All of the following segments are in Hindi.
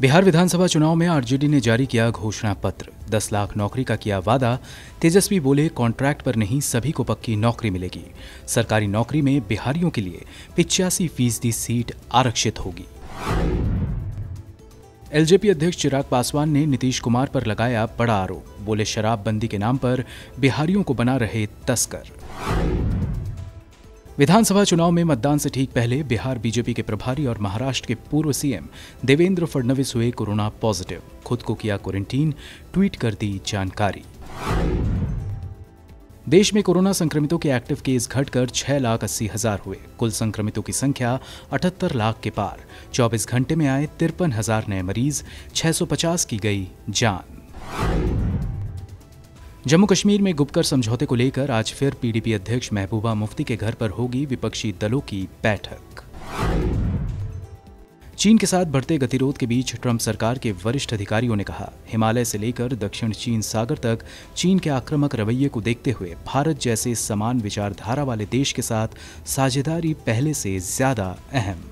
बिहार विधानसभा चुनाव में आरजेडी ने जारी किया घोषणा पत्र। 10 लाख नौकरी का किया वादा। तेजस्वी बोले, कॉन्ट्रैक्ट पर नहीं, सभी को पक्की नौकरी मिलेगी। सरकारी नौकरी में बिहारियों के लिए पिचासी फ़ीसदी सीट आरक्षित होगी। एलजेपी अध्यक्ष चिराग पासवान ने नीतीश कुमार पर लगाया बड़ा आरोप। बोले, शराबबंदी के नाम पर बिहारियों को बना रहे तस्कर। विधानसभा चुनाव में मतदान से ठीक पहले बिहार बीजेपी के प्रभारी और महाराष्ट्र के पूर्व सीएम देवेंद्र फडणवीस हुए कोरोना पॉजिटिव। खुद को किया क्वारंटीन, ट्वीट कर दी जानकारी। देश में कोरोना संक्रमितों के एक्टिव केस घटकर छह लाख अस्सी हज़ार हुए। कुल संक्रमितों की संख्या अठहत्तर लाख के पार। 24 घंटे में आए तिरपन हज़ार नए मरीज़ 650 की गई जान। जम्मू कश्मीर में गुपकर समझौते को लेकर आज फिर पीडीपी अध्यक्ष महबूबा मुफ्ती के घर पर होगी विपक्षी दलों की बैठक। चीन के साथ बढ़ते गतिरोध के बीच ट्रंप सरकार के वरिष्ठ अधिकारियों ने कहा, हिमालय से लेकर दक्षिण चीन सागर तक चीन के आक्रामक रवैये को देखते हुए भारत जैसे समान विचारधारा वाले देश के साथ साझेदारी पहले से ज़्यादा अहम।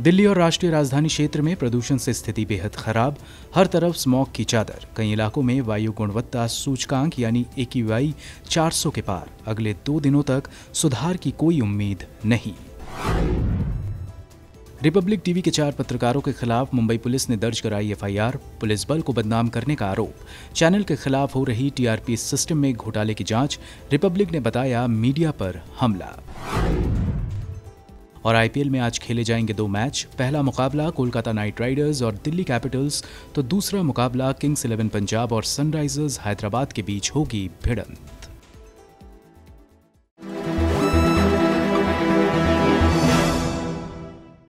दिल्ली और राष्ट्रीय राजधानी क्षेत्र में प्रदूषण से स्थिति बेहद खराब, हर तरफ़ स्मॉग की चादर। कई इलाकों में वायु गुणवत्ता सूचकांक यानी एक्यूआई 400 के पार। अगले दो दिनों तक सुधार की कोई उम्मीद नहीं। रिपब्लिक टीवी के चार पत्रकारों के खिलाफ मुंबई पुलिस ने दर्ज कराई एफआईआर। पुलिस बल को बदनाम करने का आरोप। चैनल के खिलाफ हो रही टीआरपी सिस्टम में घोटाले की जाँच। रिपब्लिक ने बताया मीडिया पर हमला। और आईपीएल में आज खेले जाएँगे दो मैच। पहला मुकाबला कोलकाता नाइट राइडर्स और दिल्ली कैपिटल्स तो दूसरा मुकाबला किंग्स इलेवन पंजाब और सनराइजर्स हैदराबाद के बीच होगी भिड़ंत।